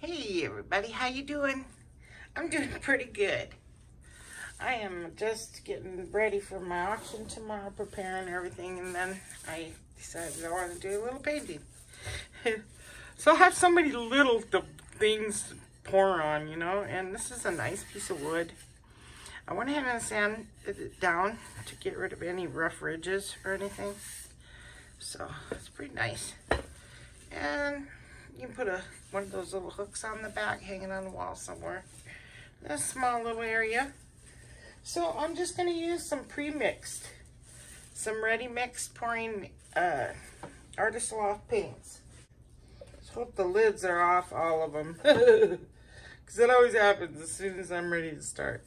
Hey everybody, how you doing? I'm doing pretty good. I am just getting ready for my auction tomorrow, preparing everything, and then I decided I want to do a little painting. so I have so many little things to pour on, you know, and this is a nice piece of wood. I went ahead and sanded it down to get rid of any rough ridges or anything. So it's pretty nice. And you can put a one of those little hooks on the back hanging on the wall somewhere. A small little area. So I'm just going to use some pre-mixed, some ready mixed pouring uh, Artist Loft paints. Just hope the lids are off, all of them. Because that always happens as soon as I'm ready to start.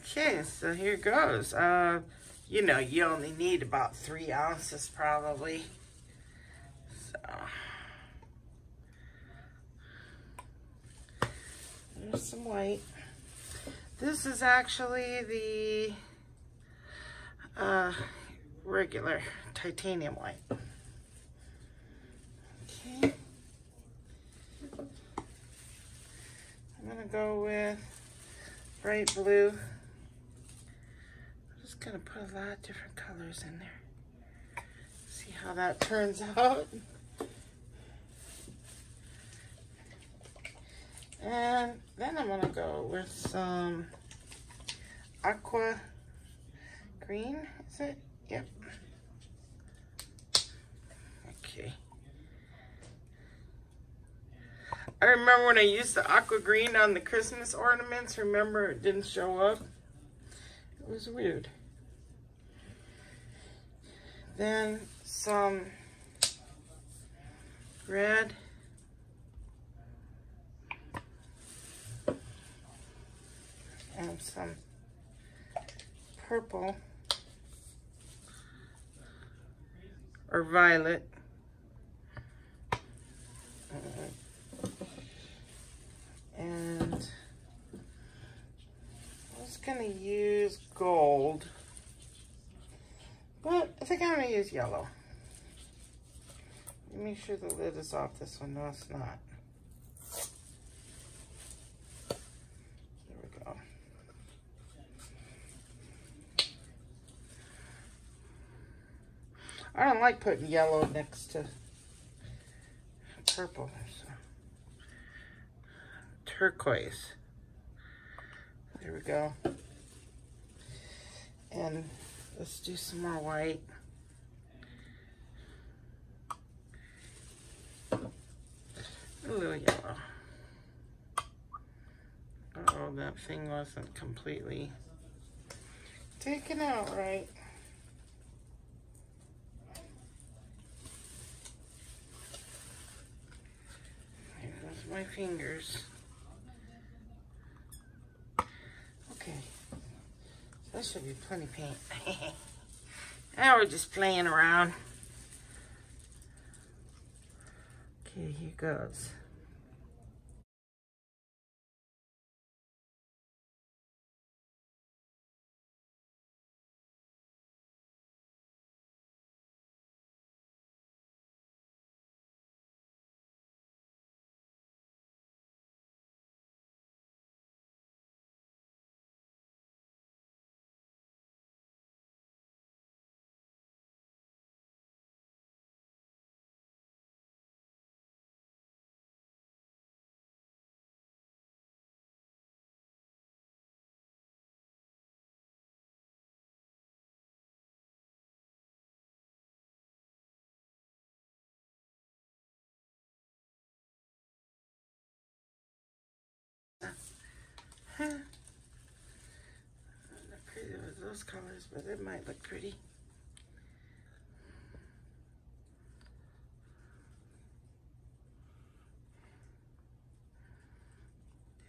Okay, so here goes. Uh, you know, you only need about three ounces probably. So, there's some white. This is actually the uh, regular titanium white. Okay. I'm gonna go with bright blue I'm just gonna put a lot of different colors in there. See how that turns out. And then I'm gonna go with some aqua green, is it? Yep. Okay. I remember when I used the aqua green on the Christmas ornaments, remember it didn't show up? It was weird. Then some red. Some purple or violet. Uh, and I was to use gold. But I think I'm to use yellow. Let me make sure the lid is off this one. No, it's not. There we go. I don't like putting yellow next to purple. So. Turquoise. There we go. And Let's do some more white. A little yellow. oh, that thing wasn't completely taken out right. There goes my fingers. Okay. That should be plenty paint. now we're just playing around. Okay, here goes. Not crazy with those colors, but it might look pretty.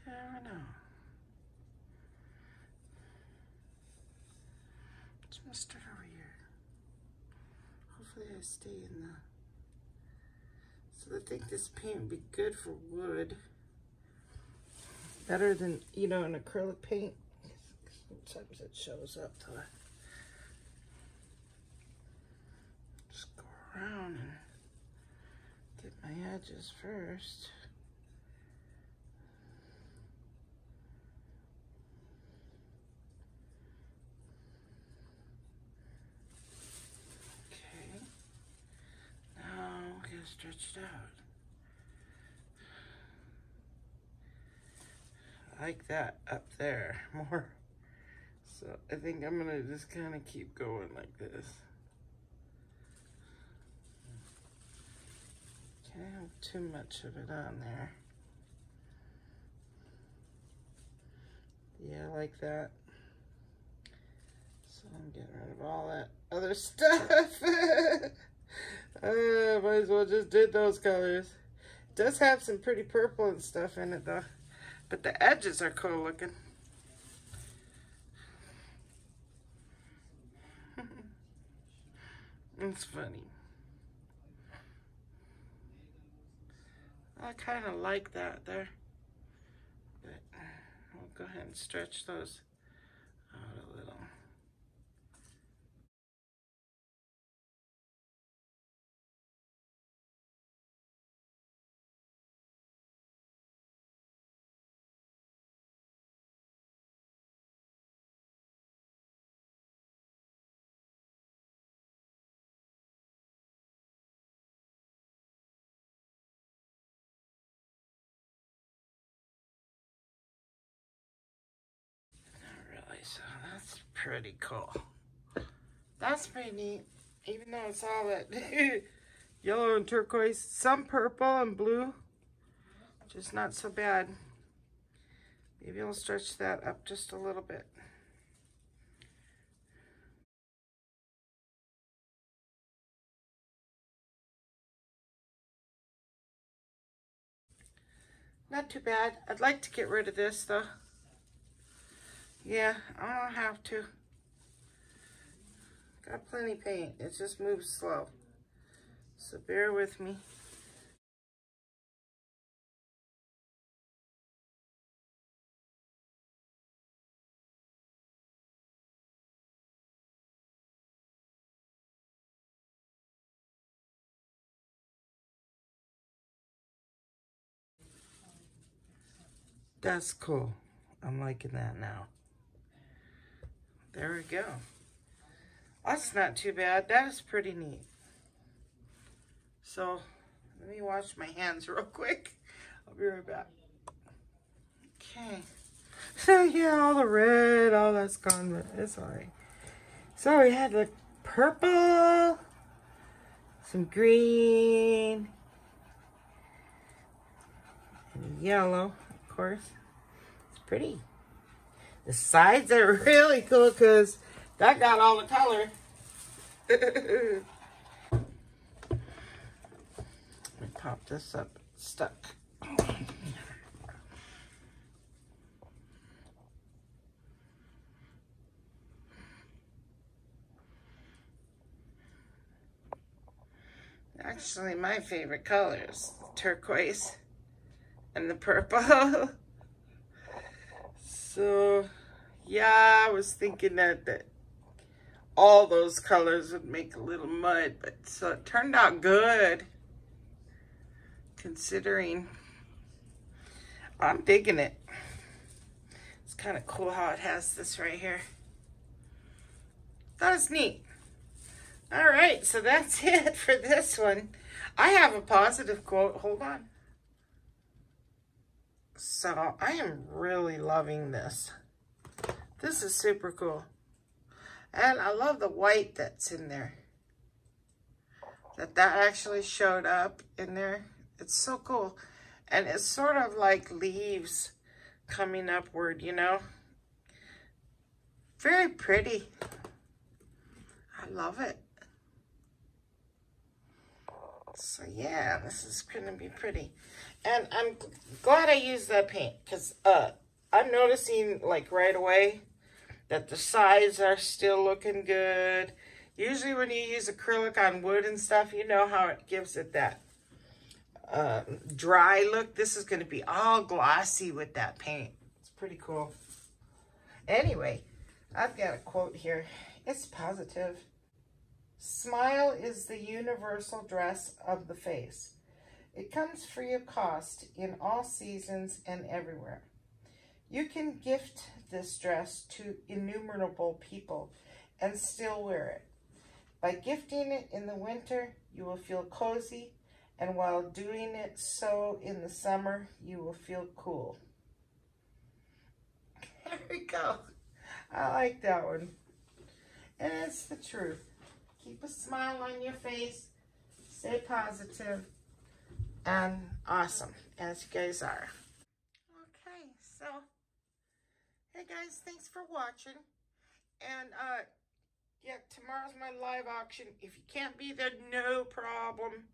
Don't know. It's my start over here. Hopefully I stay in the... So I think this paint would be good for wood better than, you know, an acrylic paint. Sometimes it shows up to just go around and Get my edges first. Okay. Now we're gonna stretch it out. I like that up there more. So I think I'm gonna just kind of keep going like this. Can't have too much of it on there. Yeah, like that. So I'm getting rid of all that other stuff. uh, might as well just did those colors. It does have some pretty purple and stuff in it though. But the edges are cool looking. it's funny. I kind of like that there. But I'll go ahead and stretch those pretty cool. That's pretty neat, even though it's all that yellow and turquoise, some purple and blue, just not so bad. Maybe I'll stretch that up just a little bit. Not too bad. I'd like to get rid of this though. Yeah, I don't have to. Got plenty paint. It just moves slow. So bear with me. That's cool. I'm liking that now. There we go. That's not too bad. That is pretty neat. So, let me wash my hands real quick. I'll be right back. Okay. So, yeah, all the red, all that's gone, but it's alright. So, we had the purple, some green, and yellow, of course. It's pretty. The sides are really cool because that got all the color. Let me pop this up. stuck. Actually, my favorite colors, turquoise and the purple. So, yeah, I was thinking that, that all those colors would make a little mud, but so it turned out good, considering I'm digging it. It's kind of cool how it has this right here. That was neat. All right, so that's it for this one. I have a positive quote. Hold on. So I am really loving this. This is super cool. And I love the white that's in there. That that actually showed up in there. It's so cool. And it's sort of like leaves coming upward, you know. Very pretty. I love it. So yeah, this is to be pretty. And I'm glad I used that paint because uh, I'm noticing like right away that the sides are still looking good. Usually when you use acrylic on wood and stuff, you know how it gives it that uh, dry look. This is going to be all glossy with that paint. It's pretty cool. Anyway, I've got a quote here. It's positive. Smile is the universal dress of the face. It comes free of cost in all seasons and everywhere. You can gift this dress to innumerable people and still wear it. By gifting it in the winter, you will feel cozy, and while doing it so in the summer, you will feel cool. There we go. I like that one. And it's the truth. Keep a smile on your face. Stay positive and awesome as you guys are. Okay, so hey guys, thanks for watching. And uh yeah, tomorrow's my live auction. If you can't be there, no problem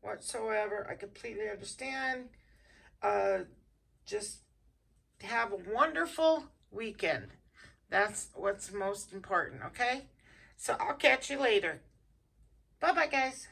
whatsoever. I completely understand. Uh just have a wonderful weekend. That's what's most important, okay? So I'll catch you later. Bye-bye, guys.